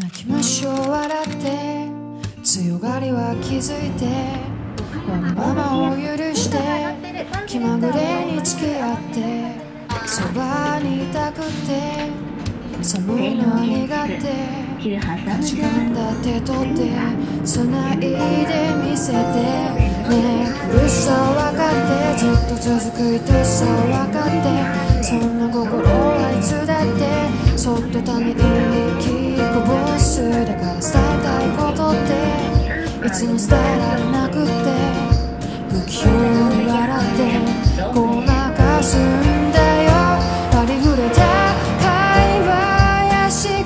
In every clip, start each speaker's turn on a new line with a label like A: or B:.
A: 泣きましょう。笑って強がりは気づいてわがままを許して気まぐれに付き合ってそばにいたくて寒いのは苦手時間だって取って繋いで見せてねえ苦しさを分かってずっと続く愛しさを分かってそんな心はいつだってそっとため息こぼすだから伝えたいことっていつも伝えられなくって不器用に笑ってごまかすんだよ。ありふれた会話や仕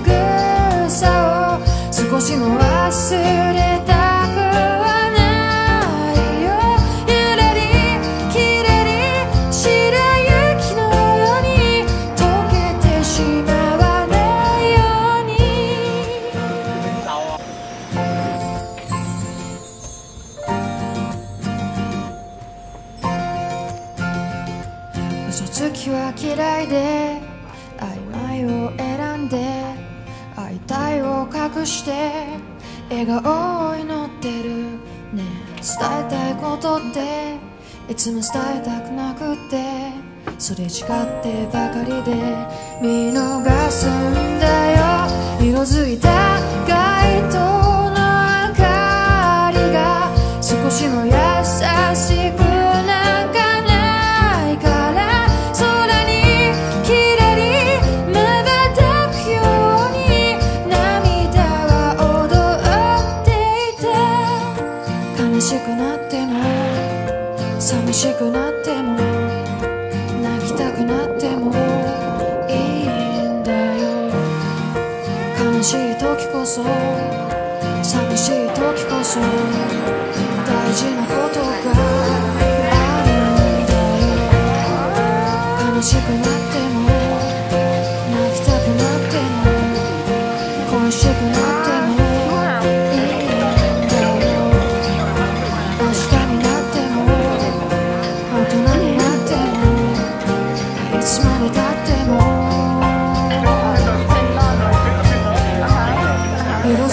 A: 草を少しも忘れ嘘つきは嫌いで曖昧を選んで会いたいを隠して笑顔を祈ってるね。伝えたいことっていつも伝えたくなくってそれ違ってばかりで見逃すんだよ。色づいた街灯の明かりが少しも優っても寂しくなっても泣きたくなってもいいんだよ。悲しい時こそ寂しい時こそ大事なこと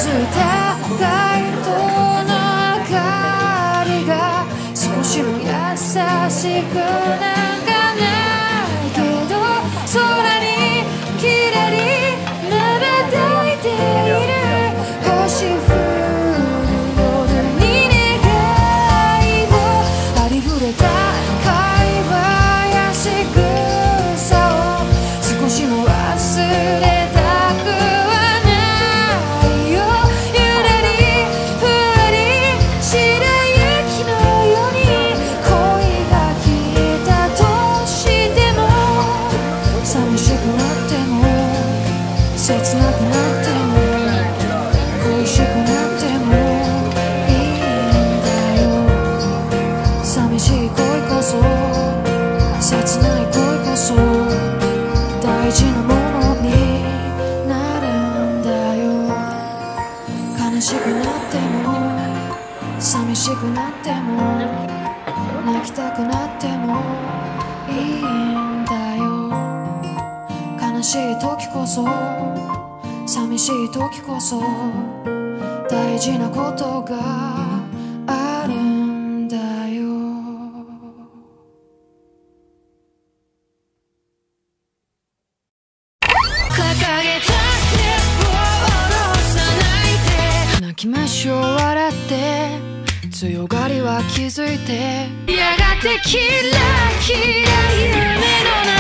A: 愛と灯りが少し優しくなんっても寂しくなっても泣きたくなってもいいんだよ。悲しい時こそ寂しい時こそ大事なことが少笑って強がりは気づいて。やがてキラキラ夢の中。